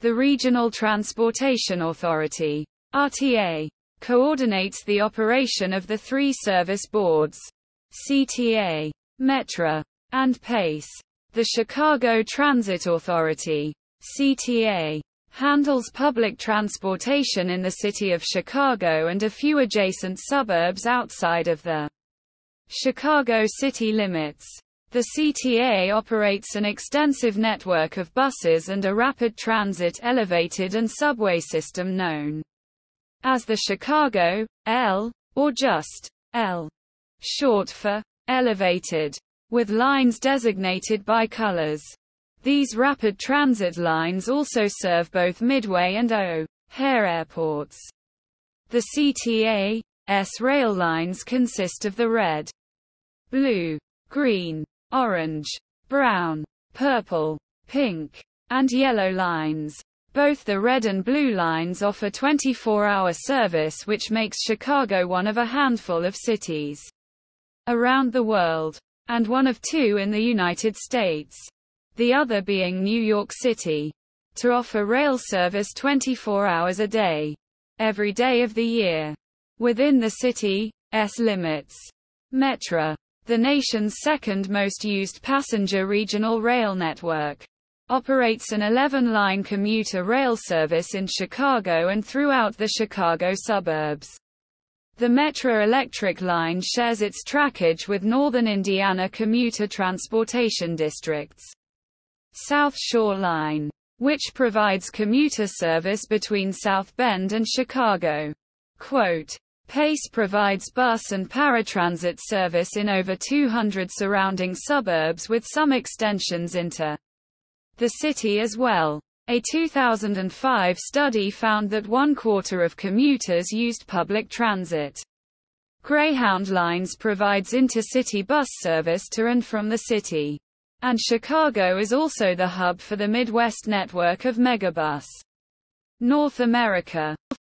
The Regional Transportation Authority, RTA, coordinates the operation of the three service boards, CTA, Metra, and PACE. The Chicago Transit Authority, CTA, handles public transportation in the city of Chicago and a few adjacent suburbs outside of the Chicago city limits. The CTA operates an extensive network of buses and a rapid transit elevated and subway system known as the Chicago L or just L, short for elevated, with lines designated by colors. These rapid transit lines also serve both Midway and O'Hare airports. The CTA S rail lines consist of the red, blue, green, orange, brown, purple, pink, and yellow lines. Both the red and blue lines offer 24-hour service which makes Chicago one of a handful of cities around the world, and one of two in the United States, the other being New York City, to offer rail service 24 hours a day, every day of the year, within the city's limits. Metra the nation's second most used passenger regional rail network. Operates an 11-line commuter rail service in Chicago and throughout the Chicago suburbs. The Metra Electric Line shares its trackage with Northern Indiana Commuter Transportation District's South Shore Line, which provides commuter service between South Bend and Chicago. Quote, PACE provides bus and paratransit service in over 200 surrounding suburbs with some extensions into the city as well. A 2005 study found that one quarter of commuters used public transit. Greyhound Lines provides intercity bus service to and from the city. And Chicago is also the hub for the Midwest network of Megabus. North America